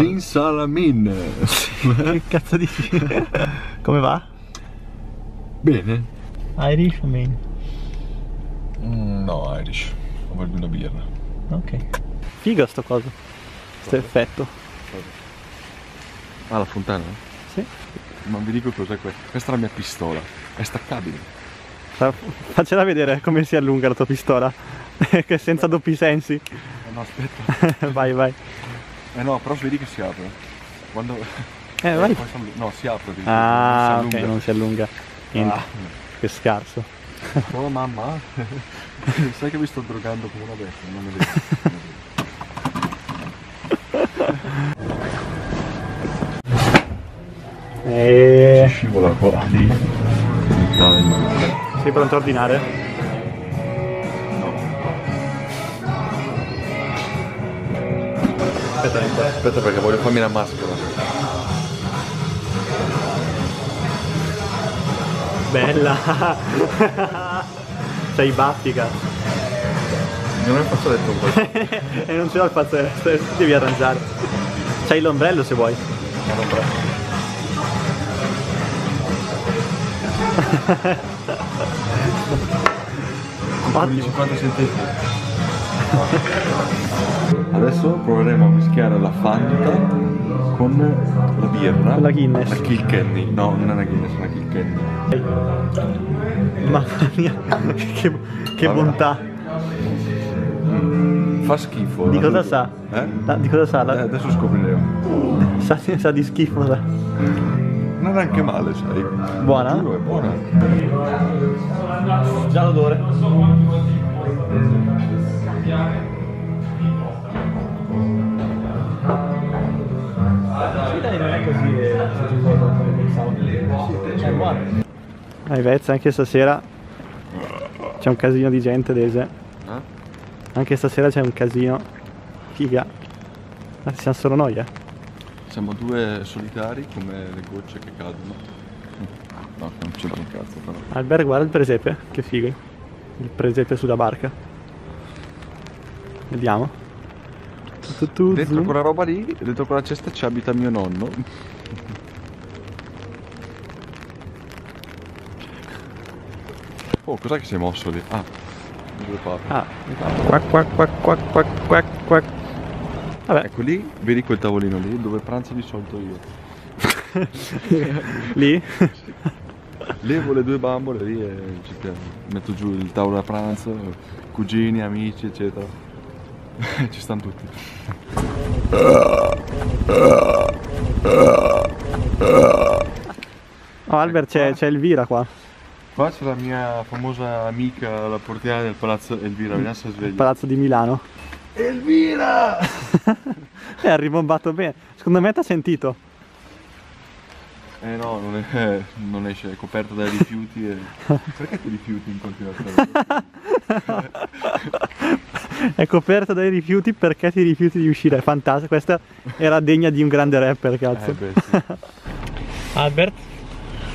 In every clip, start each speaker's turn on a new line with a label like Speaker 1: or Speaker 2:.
Speaker 1: Sin salamin.
Speaker 2: Che cazzo dici? Come va?
Speaker 1: Bene?
Speaker 2: Irish o main?
Speaker 1: Mm, no, Irish. Voglio una birra.
Speaker 2: Ok. Figo sto coso. Sto effetto.
Speaker 1: Ah, la fontana?
Speaker 2: Sì.
Speaker 1: Non vi dico cos'è questo. Questa è la mia pistola. È staccabile.
Speaker 2: Fa- Faccela vedere come si allunga la tua pistola. che senza doppi sensi.
Speaker 1: Eh no, aspetta.
Speaker 2: vai, vai.
Speaker 1: Eh no, però vedi che si apre. Quando...
Speaker 2: Eh, vai.
Speaker 1: Si allu- No, si apre. vedi,
Speaker 2: Ah,
Speaker 1: si
Speaker 2: ok,
Speaker 1: allunga.
Speaker 2: non si allunga.
Speaker 1: Ah.
Speaker 2: Che scarso.
Speaker 1: Oh mamma. Sai che mi sto drogando come una bestia, non è vero. Non è vero.
Speaker 2: E...
Speaker 1: Scivola qua.
Speaker 2: Sei pronto a ordinare?
Speaker 1: Aspetta, aspetta perché voglio farmi la maschera.
Speaker 2: Bella! C'hai i baffi, cazzo.
Speaker 1: Non è fazzoletto questo.
Speaker 2: e non ce l'ho il fazzoletto, devi arrangiare. C'hai l'ombrello se vuoi. Ottimo.
Speaker 1: 50 centesimi. Adesso proveremo a mischiare la Fanta con la birra.
Speaker 2: Con la Guinness.
Speaker 1: La Kilkenny. No, non è una Guinness, è una Kilkenny.
Speaker 2: Mamma mia, che, che bontà.
Speaker 1: Fa schifo.
Speaker 2: Di
Speaker 1: la
Speaker 2: cosa sa?
Speaker 1: Eh?
Speaker 2: La- di cosa sa?
Speaker 1: Eh,
Speaker 2: La-
Speaker 1: adesso scopriremo.
Speaker 2: sa, sa di schifo. sa.
Speaker 1: Non è anche male, sai.
Speaker 2: Buona?
Speaker 1: Giuro, è buona.
Speaker 2: Già l'odore. È buono. Hai Vezza, anche stasera c'è un casino di gente, Dese.
Speaker 1: Eh?
Speaker 2: Anche stasera c'è un casino. Figa. Ma siamo solo noi, eh.
Speaker 1: Siamo due solitari come le gocce che cadono. No, non c'entra un cazzo però.
Speaker 2: Albert, guarda il presepe, che figo. Il presepe sulla barca. Vediamo. Tu, tu,
Speaker 1: Dentro
Speaker 2: zoom.
Speaker 1: quella roba lì, dentro quella cesta ci abita mio nonno. Oh, cos'è che si è mosso lì? Ah, dove parla?
Speaker 2: Ah, quack quack quack quack quack quack quack. Vabbè,
Speaker 1: Ecco lì, vedi quel tavolino lì dove pranzo di solito io.
Speaker 2: lì.
Speaker 1: Levo le due bambole lì e ci te- metto giù il tavolo da pranzo, cugini, amici, eccetera. ci stanno tutti.
Speaker 2: Oh, Albert, c'è, c'è Elvira qua.
Speaker 1: Qua c'è la mia famosa amica, la portiera del palazzo Elvira, vediamo se è
Speaker 2: Il
Speaker 1: sveglia.
Speaker 2: palazzo di Milano.
Speaker 1: Elvira!
Speaker 2: Eh, ha ribombato bene. Secondo me t'ha sentito.
Speaker 1: Eh no, non, è, non esce, è coperto dai rifiuti e... Perché ti rifiuti in continuazione?
Speaker 2: È coperta dai rifiuti perché ti rifiuti di uscire. È fantastico. Questa era degna di un grande rapper, cazzo.
Speaker 1: Eh beh sì.
Speaker 2: Albert,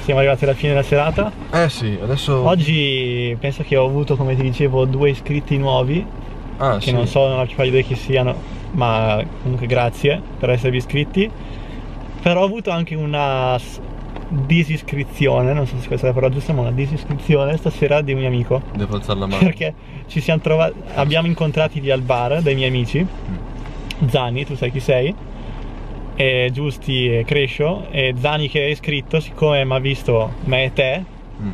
Speaker 2: siamo arrivati alla fine della serata.
Speaker 1: Eh sì, adesso...
Speaker 2: Oggi penso che ho avuto, come ti dicevo, due iscritti nuovi.
Speaker 1: Ah,
Speaker 2: che non so, non ho più idea chi siano, ma comunque grazie per esservi iscritti. Però ho avuto anche una disiscrizione, non so se questa è la parola giusta, ma una disiscrizione stasera di un mio amico.
Speaker 1: Devo alzare la mano.
Speaker 2: Perché ci siamo trovati, abbiamo incontrati lì al bar dei miei amici, Zani, tu sai chi sei, e Giusti e Crescio, e Zani che è iscritto, siccome mi ha visto me e te,
Speaker 1: Mm.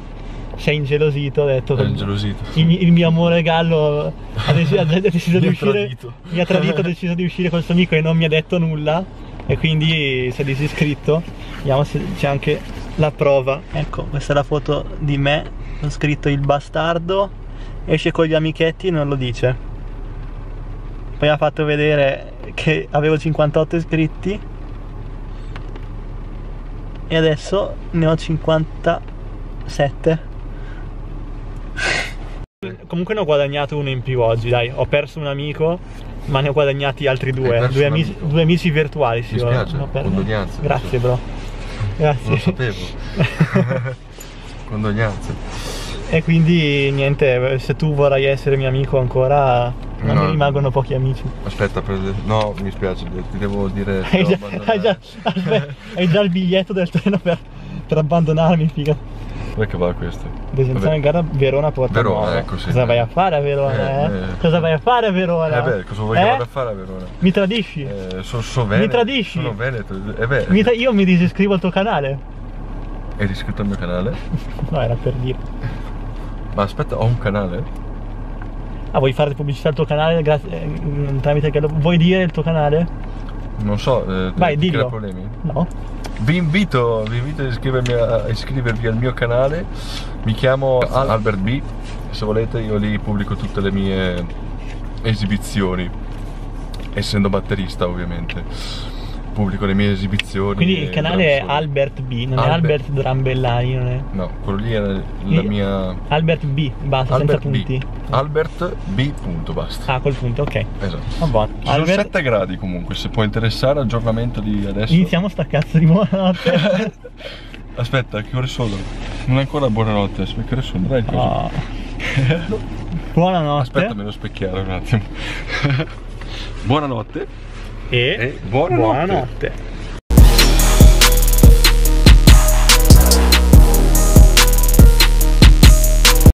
Speaker 2: si è ingelosito, ha detto...
Speaker 1: È ingelosito.
Speaker 2: Il, il mio amore gallo ha, deci- ha deciso di
Speaker 1: Mi ha
Speaker 2: uscire
Speaker 1: tradito.
Speaker 2: mi ha tradito ha deciso di uscire col suo amico e non mi ha detto nulla e quindi si è disiscritto vediamo se c'è anche la prova ecco questa è la foto di me ho scritto il bastardo esce con gli amichetti e non lo dice poi ha fatto vedere che avevo 58 iscritti e adesso ne ho 57 Comunque ne ho guadagnato uno in più oggi, dai. Ho perso un amico, ma ne ho guadagnati altri due. Due amici, due amici virtuali, sì.
Speaker 1: Mi spiace, condoglianze.
Speaker 2: Grazie, bro.
Speaker 1: Non lo
Speaker 2: Grazie.
Speaker 1: sapevo. Condoglianze.
Speaker 2: e quindi niente, se tu vorrai essere mio amico ancora, non
Speaker 1: No.
Speaker 2: mi rimangono pochi amici.
Speaker 1: Aspetta, no, mi spiace, ti devo dire.
Speaker 2: Hai già, hai, già, aspetta, hai già il biglietto del treno per, per abbandonarmi, figa.
Speaker 1: Dove che va questo?
Speaker 2: Presentazione in gara Verona Porta
Speaker 1: Verona,
Speaker 2: Nuova.
Speaker 1: ecco, sì.
Speaker 2: Cosa vai a fare a Verona, eh?
Speaker 1: Eh, eh.
Speaker 2: Cosa vai a fare a Verona?
Speaker 1: Eh beh, cosa vuoi
Speaker 2: Eh?
Speaker 1: a fare a Verona?
Speaker 2: Mi tradisci?
Speaker 1: Eh, sono so veneto.
Speaker 2: tradisci?
Speaker 1: Sono veneto. Eh beh,
Speaker 2: Mi io mi disiscrivo al tuo canale.
Speaker 1: eri iscritto al mio canale?
Speaker 2: No, era per dire.
Speaker 1: Ma aspetta, ho un canale?
Speaker 2: Ah, vuoi fare pubblicità al tuo canale grazie, eh, tramite che lo... Vuoi dire il tuo canale?
Speaker 1: Non so, eh,
Speaker 2: Vai, dillo.
Speaker 1: problemi?
Speaker 2: No?
Speaker 1: Vi invito, vi invito a- a iscrivervi al mio canale. Mi chiamo Al- Albert B. Se volete io lì pubblico tutte le mie esibizioni. Essendo batterista ovviamente. Pubblico le mie esibizioni.
Speaker 2: Quindi il canale è. Albert B, non è
Speaker 1: Albert.
Speaker 2: Albert Drambellani, non è...
Speaker 1: No, quello lì è la mia...
Speaker 2: Albert B, basta,
Speaker 1: Albert
Speaker 2: senza punti.
Speaker 1: B. Albert B. Punto, basta.
Speaker 2: Ah, col punto, ok.
Speaker 1: Esatto.
Speaker 2: Va buono.
Speaker 1: Ci sono
Speaker 2: Albert,
Speaker 1: 7 gradi comunque, se può interessare, aggiornamento di adesso.
Speaker 2: iniziamo sta cazzo di buonanotte.
Speaker 1: Aspetta, che ore sono? Non è ancora buonanotte, aspetta, che ore sono? Dai?
Speaker 2: Oh. Buonanotte.
Speaker 1: Aspetta, me lo specchiare un attimo. buonanotte
Speaker 2: e,
Speaker 1: e buonanotte.
Speaker 2: buonanotte.